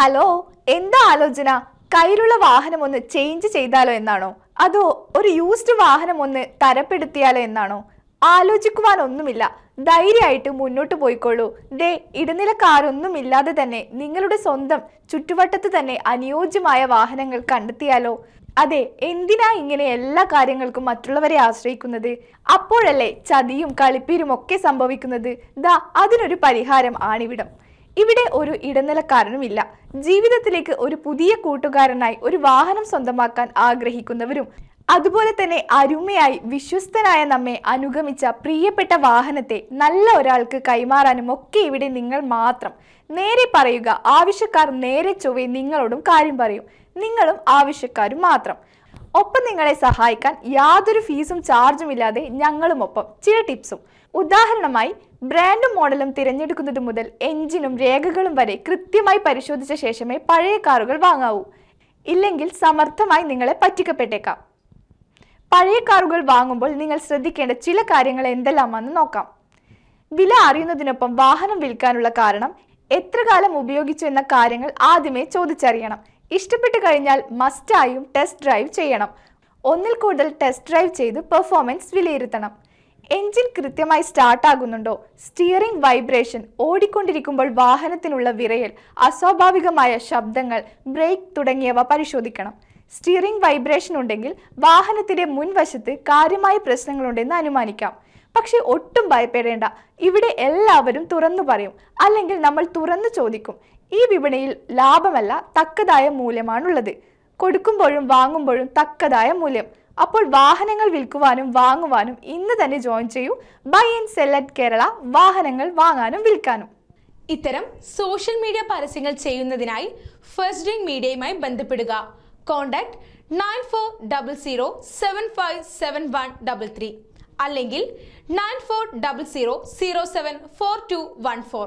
Hello എന്താ ആലോചന? കയ്യിലുള്ള വാഹനം ഒന്ന് ചേഞ്ച് ചെയ്താലോ എന്നാണോ? അതോ ഒരു യൂസ്ഡ് വാഹനം ഒന്ന് തരപ്പെടുത്തിയാലോ എന്നാണോ? ആലോചിക്കുവാനൊന്നുമില്ല. ധൈര്യമായിട്ട് മുന്നോട്ട് പോയിക്കോളൂ. ദേ ഇടനിലക്കാരൊന്നും ഇല്ലാതെ തന്നെ നിങ്ങളുടെ സ്വന്തം ചുറ്റുവട്ടത്ത് തന്നെ അനുയോജ്യമായ വാഹനങ്ങൾ കണ്ടെത്തിയാലോ? അതെ എന്തിനാ ഇങ്ങനെ എല്ലാ കാര്യങ്ങൾക്കും മറ്റുള്ളവരെ ആശ്രയിക്കുന്നത്? അപ്പോഴല്ലേ ചതിയും കളിപ്പീരും ഒക്കെ സംഭവിക്കുന്നത്. ദാ അതിനൊരു പരിഹാരം ആണിവിടം. ഇവിടെ ഒരു ഇടനിലക്കാരനുമില്ല ജീവിതത്തിലേക്ക് ഒരു പുതിയ കൂട്ടുകാരനായി ഒരു വാഹനം സ്വന്തമാക്കാൻ ആഗ്രഹിക്കുന്നവരും അതുപോലെ തന്നെ അരുമയായി വിശ്വസ്തനായ നമ്മെ അനുഗമിച്ച പ്രിയപ്പെട്ട വാഹനത്തെ നല്ല ഒരാൾക്ക് കൈമാറാനും ഒക്കെ ഇവിടെ നിങ്ങൾ മാത്രം. നേരെ പറയുക ആവശ്യക്കാർ നേരെ ചൊവ്വെ നിങ്ങളോടും കാര്യം പറയും. നിങ്ങളും ആവശ്യക്കാരും മാത്രം. ഒപ്പം നിങ്ങളെ സഹായിക്കാൻ യാതൊരു ഫീസും ചാർജും ഇല്ലാതെ ഞങ്ങളും ഒപ്പം ചില ടിപ്സും. ഉദാഹരണമായി ബ്രാൻഡും മോഡലും തിരഞ്ഞെടുക്കുന്നത് മുതൽ എഞ്ചിനും രേഖകളും വരെ കൃത്യമായി പരിശോധിച്ച ശേഷമേ പഴയ കാറുകൾ വാങ്ങാവൂ. ഇല്ലെങ്കിൽ സമർത്ഥമായി നിങ്ങളെ പറ്റിക്കപ്പെട്ടേക്കാം. പഴയ കാറുകൾ വാങ്ങുമ്പോൾ നിങ്ങൾ ശ്രദ്ധിക്കേണ്ട ചില കാര്യങ്ങൾ എന്തെല്ലാമാണെന്ന് നോക്കാം. വില അറിയുന്നതിനൊപ്പം വാഹനം വിൽക്കാനുള്ള കാരണം എത്ര കാലം ഉപയോഗിച്ചു എന്ന കാര്യങ്ങൾ ആദ്യമേ ചോദിച്ചറിയണം. ഇഷ്ടപ്പെട്ടു കഴിഞ്ഞാൽ മസ്റ്റായും ടെസ്റ്റ് ഡ്രൈവ് ചെയ്യണം. ഒന്നിൽ കൂടുതൽ ടെസ്റ്റ് ഡ്രൈവ് ചെയ്ത് പെർഫോമൻസ് വിലയിരുത്തണം. എഞ്ചിൻ കൃത്യമായി സ്റ്റാർട്ടാകുന്നുണ്ടോ സ്റ്റിയറിംഗ് വൈബ്രേഷൻ ഓടിക്കൊണ്ടിരിക്കുമ്പോൾ വാഹനത്തിനുള്ള വിറയൽ അസ്വാഭാവികമായ ശബ്ദങ്ങൾ ബ്രേക്ക് തുടങ്ങിയവ പരിശോധിക്കണം. സ്റ്റിയറിംഗ് വൈബ്രേഷൻ ഉണ്ടെങ്കിൽ വാഹനത്തിന്റെ മുൻവശത്ത് കാര്യമായ പ്രശ്നങ്ങളുണ്ടെന്ന് അനുമാനിക്കാം. പക്ഷെ ഒട്ടും ഭയപ്പെടേണ്ട. ഇവിടെ എല്ലാവരും തുറന്നു പറയും. അല്ലെങ്കിൽ നമ്മൾ തുറന്നു ചോദിക്കും. ഈ വിപണിയിൽ ലാഭമല്ല തക്കതായ മൂല്യമാണുള്ളത്. കൊടുക്കുമ്പോഴും വാങ്ങുമ്പോഴും തക്കതായ മൂല്യം. അപ്പോൾ വാഹനങ്ങൾ വിൽക്കുവാനും വാങ്ങുവാനും ഇന്ന് തന്നെ ജോയിൻ ചെയ്യൂ. Buy and sell at Kerala വാഹനങ്ങൾ വാങ്ങാനും വിൽക്കാനും. ഇത്തരം സോഷ്യൽ മീഡിയ പരസ്യങ്ങൾ ചെയ്യുന്നതിനായി ഫസ്റ്റ് ഡ്രിങ്ക് മീഡിയയുമായി ബന്ധപ്പെടുക. Contact nine four double zero seven five seven one double three. അല്ലെങ്കിൽ nine four double zero zero seven four two one four